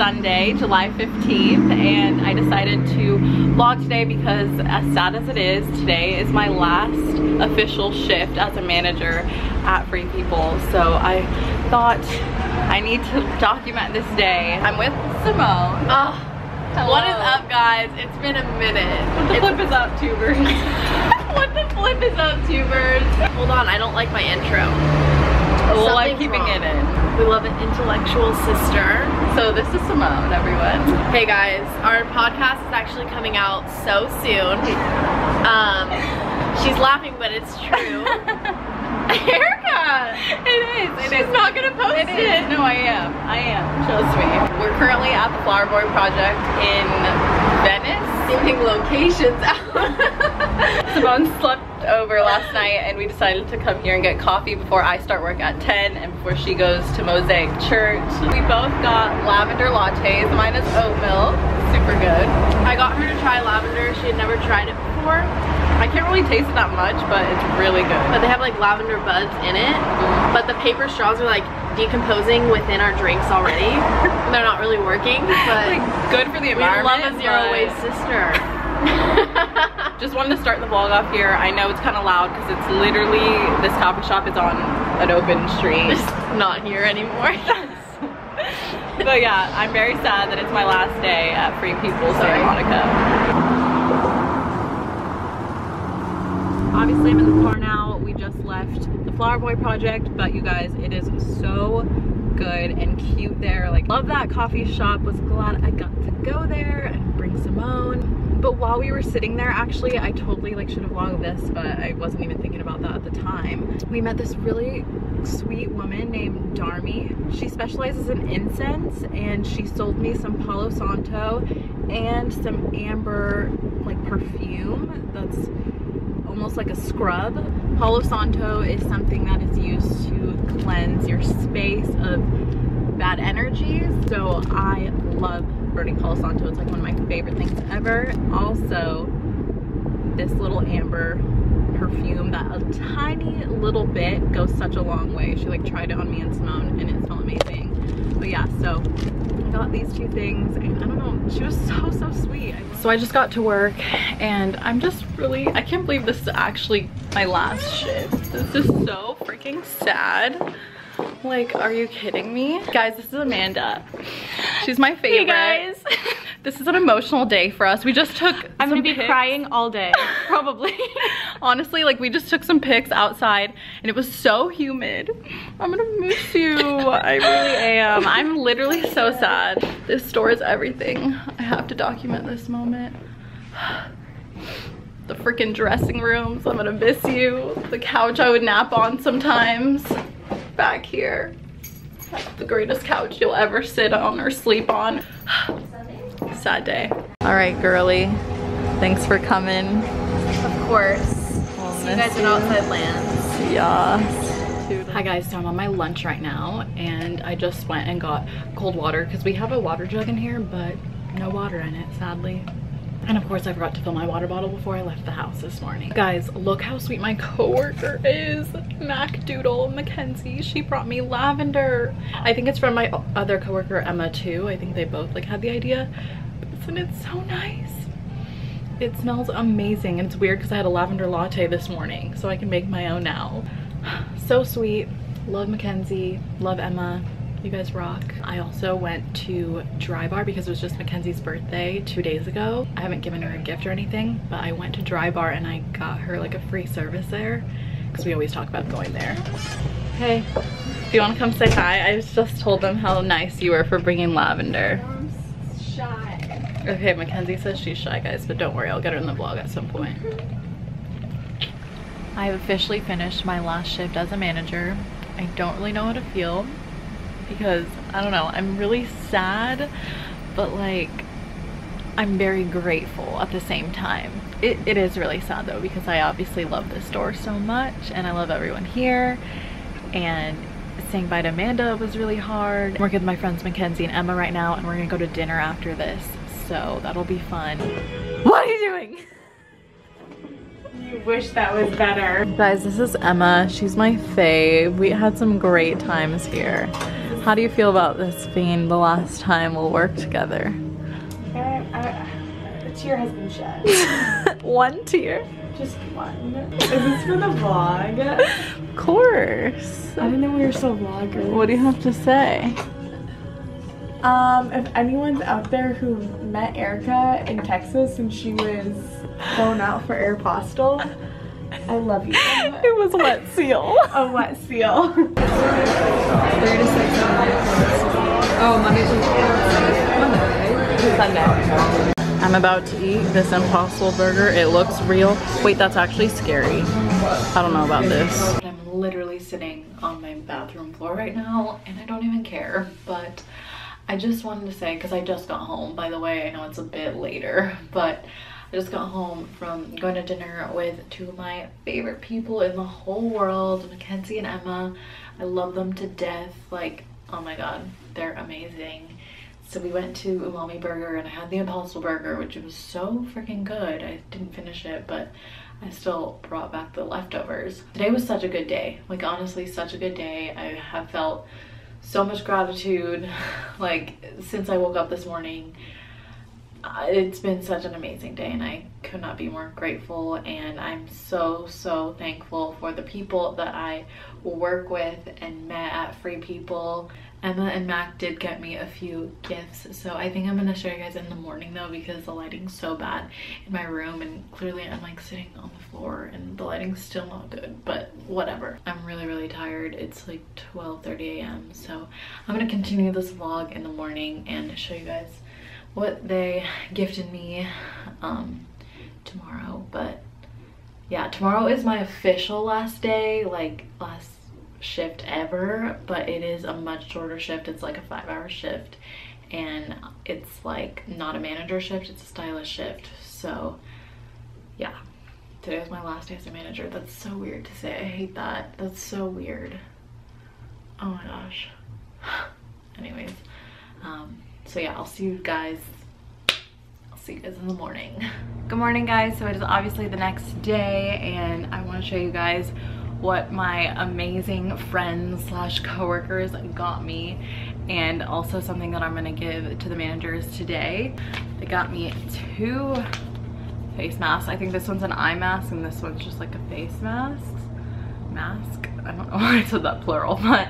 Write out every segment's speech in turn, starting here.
Sunday, July 15th, and I decided to vlog today because as sad as it is, today is my last official shift as a manager at Free People. So I thought I need to document this day. I'm with Simone. Oh, what is up guys? It's been a minute. What the flip is up, tubers? what the flip is up, tubers? Hold on, I don't like my intro. Well, I'm keeping wrong. it in. We love an intellectual sister. So this is Simone, everyone. Hey guys, our podcast is actually coming out so soon. Um, she's laughing, but it's true. Erica! It is. It She's is. not gonna post It it. No, I am. I am. Trust me. We're currently at the Flower Boy Project in Venice. Locations out. Simone slept over last night and we decided to come here and get coffee before I start work at 10 and before she goes to Mosaic Church. We both got lavender lattes. Mine is oat milk. Super good. I got her to try lavender. She had never tried it before. I can't really taste it that much, but it's really good. But they have like lavender buds in it. Mm-hmm. But the paper straws are like decomposing within our drinks already. They're not really working, but like good for the environment. we love a zero waste sister. Just wanted to start the vlog off here. I know it's kind of loud because it's literally, this coffee shop is on an open street. Just not here anymore. but yeah, I'm very sad that it's my last day at Free People Santa. Monica. Obviously I'm in the car now. We just left the Flower Boy project, but you guys, it is so good and cute there. Like, love that coffee shop. Was glad I got to go there and bring Simone. But while we were sitting there, actually, I totally like should have vlogged this, but I wasn't even thinking about that at the time. We met this really sweet woman named Darmy. She specializes in incense and she sold me some Palo Santo and some amber like perfume that's almost like a scrub. Palo Santo is something that is used to cleanse your space of bad energies. So I love burning Palo Santo. It's like one of my favorite things ever. Also, this little amber perfume that a tiny little bit goes such a long way. She like tried it on me and Simone and it smelled amazing. But yeah, so I got these two things and I don't know, she was so, so sweet. So I just got to work and I'm just really, I can't believe this is actually my last shift. This is so freaking sad. Like, are you kidding me? Guys, this is Amanda. She's my favorite. Hey guys. This is an emotional day for us. We just took I'm some gonna be pics. crying all day, probably. Honestly, like we just took some pics outside and it was so humid. I'm gonna miss you. I really am. I'm literally so sad. This store is everything. I have to document this moment. The freaking dressing rooms. I'm gonna miss you. The couch I would nap on sometimes. Back here. The greatest couch you'll ever sit on or sleep on. Sad day. All right, girly. Thanks for coming. of course. See you guys in outside lands. Yeah. Hi guys, so I'm on my lunch right now and I just went and got cold water because we have a water jug in here but no water in it sadly. And of course I forgot to fill my water bottle before I left the house this morning. Guys, look how sweet my coworker is. Mac Doodle Mackenzie. She brought me lavender. I think it's from my other coworker Emma too. I think they both like had the idea. Isn't it so nice? It smells amazing and it's weird because I had a lavender latte this morning so I can make my own now. So sweet. Love Mackenzie. Love Emma. You guys rock. I also went to Dry Bar because it was just Mackenzie's birthday two days ago. I haven't given her a gift or anything, but I went to Dry Bar and I got her like a free service there because we always talk about going there. Hey, do you want to come say hi? I just told them how nice you were for bringing lavender. Shy. Okay, Mackenzie says she's shy, guys, but don't worry, I'll get her in the vlog at some point. I have officially finished my last shift as a manager. I don't really know how to feel because, I don't know, I'm really sad, but like, I'm very grateful at the same time. It, it is really sad though because I obviously love this store so much and I love everyone here and saying bye to Amanda was really hard. I'm working with my friends Mackenzie and Emma right now and we're gonna go to dinner after this so that'll be fun. What are you doing? You wish that was better. Guys, this is Emma. She's my fave. We had some great times here. How do you feel about this being the last time we'll work together? a tear has been shed. one tear? Just one. Is this for the vlog? Of course. I didn't know we were still vloggers. What do you have to say? Um, if anyone's out there who met Erica in Texas and she was flown out for Aeropostale, I love you. It was a wet seal. A wet seal. Three to six Oh, Monday, Monday, Sunday. I'm about to eat this Impossible Burger. It looks real. Wait, that's actually scary. I don't know about this. I'm literally sitting on my bathroom floor right now and I don't even care, but I just wanted to say, because I just got home, by the way, I know it's a bit later, but I just got home from going to dinner with two of my favorite people in the whole world, Mackenzie and Emma. I love them to death. Like, oh my god, they're amazing. So we went to Umami Burger and I had the Impossible Burger, which was so freaking good. I didn't finish it, but I still brought back the leftovers. Today was such a good day. Like, honestly, such a good day. I have felt so much gratitude like since I woke up this morning Uh, it's been such an amazing day and I could not be more grateful and I'm so so thankful for the people that I work with and met at Free People. Emma and Mac did get me a few gifts so I think I'm gonna show you guys in the morning though because the lighting's so bad in my room and clearly I'm like sitting on the floor and the lighting's still not good but whatever. I'm really really tired. It's like 12:30 a.m. so I'm gonna continue this vlog in the morning and show you guys what they gifted me um, tomorrow. But yeah, tomorrow is my official last day, like last shift ever, but it is a much shorter shift. It's like a five hour shift and it's like not a manager shift, it's a stylist shift. So yeah, today was my last day as a manager. That's so weird to say. I hate that. That's so weird. Oh my gosh. Anyways, um, so yeah, I'll see you guys I'll see you guys in the morning. Good morning guys. So it is obviously the next day and I want to show you guys what my amazing friends slash coworkers got me and also something that I'm gonna give to the managers today. They got me two face masks. I think this one's an eye mask and this one's just like a face mask. Mask? I don't know why I said that plural, but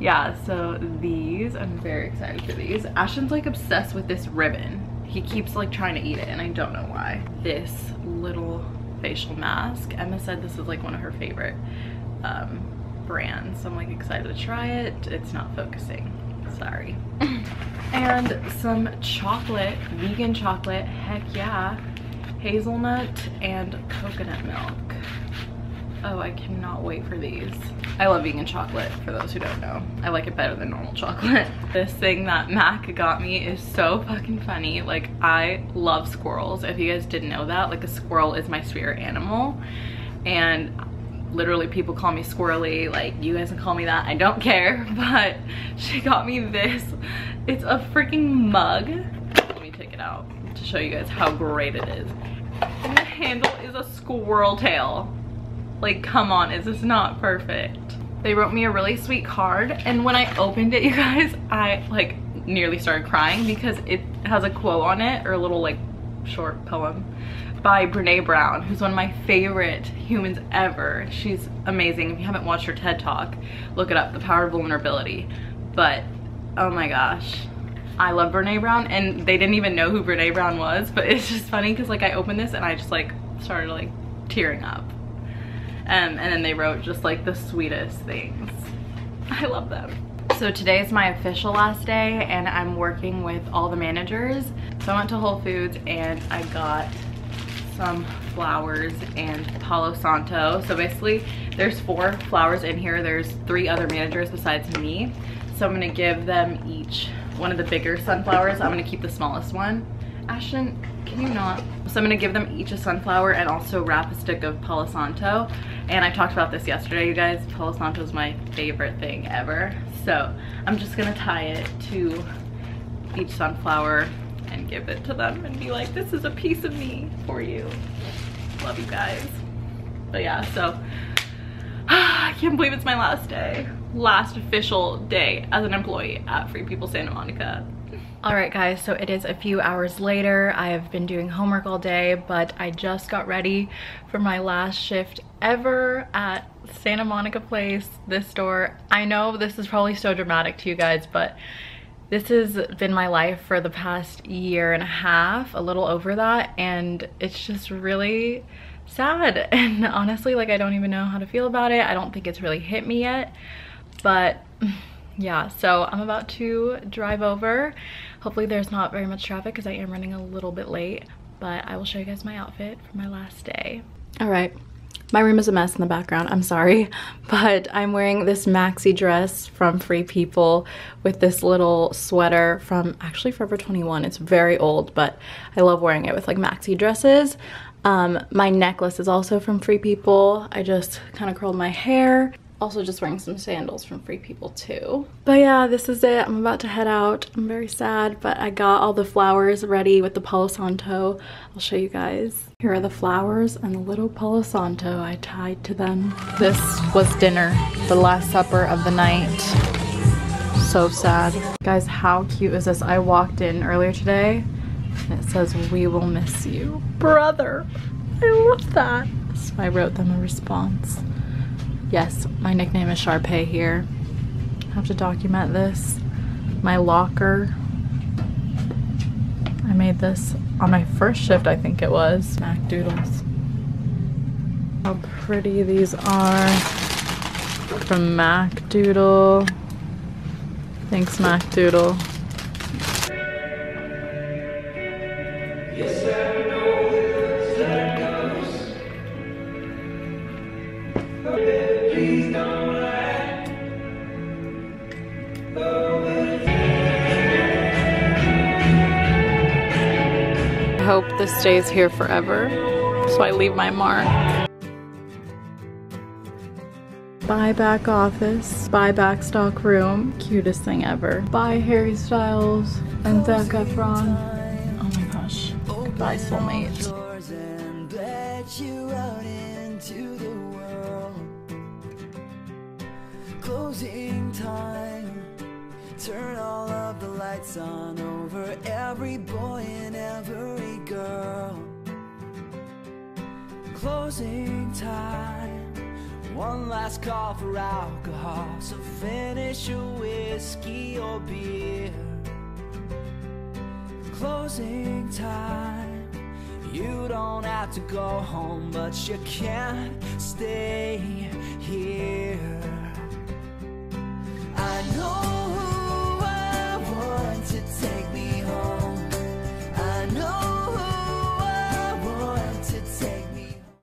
yeah, so these, I'm very excited for these. Ashton's like obsessed with this ribbon. He keeps like trying to eat it and I don't know why. This little facial mask. Emma said this is like one of her favorite um, brands. So I'm like excited to try it. It's not focusing, sorry. and some chocolate, vegan chocolate, heck yeah. Hazelnut and coconut milk. Oh, I cannot wait for these. I love vegan chocolate, for those who don't know. I like it better than normal chocolate. This thing that Mac got me is so fucking funny. Like, I love squirrels. If you guys didn't know that, like a squirrel is my spirit animal. And literally people call me squirrely. Like, you guys can call me that. I don't care. But she got me this. It's a freaking mug. Let me take it out to show you guys how great it is. And the handle is a squirrel tail. Like, come on, is this not perfect? They wrote me a really sweet card, and when I opened it, you guys, I, like, nearly started crying because it has a quote on it, or a little, like, short poem by Brene Brown, who's one of my favorite humans ever. She's amazing. If you haven't watched her TED Talk, look it up, The Power of Vulnerability. But, oh my gosh, I love Brene Brown, and they didn't even know who Brene Brown was, but it's just funny because, like, I opened this and I just, like, started, like, tearing up. Um, and then they wrote just like the sweetest things. I love them. So today is my official last day and I'm working with all the managers. So I went to Whole Foods and I got some flowers and Palo Santo. So basically there's four flowers in here. There's three other managers besides me. So I'm gonna give them each one of the bigger sunflowers. I'm gonna keep the smallest one. Ashton, can you not? So I'm gonna give them each a sunflower and also wrap a stick of Palo Santo. And I talked about this yesterday, you guys. Palo Santo is my favorite thing ever. So I'm just gonna tie it to each sunflower and give it to them and be like, this is a piece of me for you. Love you guys. But yeah, so I can't believe it's my last day. Last official day as an employee at Free People Santa Monica. All right guys, so it is a few hours later. I have been doing homework all day, but I just got ready for my last shift ever at Santa Monica Place, this store. I know this is probably so dramatic to you guys, but this has been my life for the past year and a half, a little over that, and it's just really sad. And honestly, like I don't even know how to feel about it. I don't think it's really hit me yet, but yeah, so I'm about to drive over. Hopefully there's not very much traffic because I am running a little bit late, but I will show you guys my outfit for my last day. All right, my room is a mess in the background, I'm sorry, but I'm wearing this maxi dress from Free People with this little sweater from actually Forever 21. It's very old, but I love wearing it with like maxi dresses. Um, my necklace is also from Free People. I just kind of curled my hair also just wearing some sandals from Free People too. But yeah, this is it. I'm about to head out. I'm very sad, but I got all the flowers ready with the Palo Santo. I'll show you guys. Here are the flowers and the little Palo Santo I tied to them. This was dinner, the last supper of the night. So sad. Guys, how cute is this? I walked in earlier today and it says, we will miss you. Brother, I love that. So I wrote them a response. Yes, my nickname is Sharpay here. I have to document this. My locker. I made this on my first shift, I think it was. Mac Doodles. How pretty these are. From Mac Doodle. Thanks, Mac Doodle. Hope this stays here forever so I leave my mark. Buy back office, buy back stock room, cutest thing ever. Buy Harry Styles and Zac Efron. Oh my gosh, goodbye soulmate. Closing time Turn all of the lights on over every boy and every girl. Closing time. One last call for alcohol. So finish your whiskey or beer. Closing time. You don't have to go home, but you can't stay no.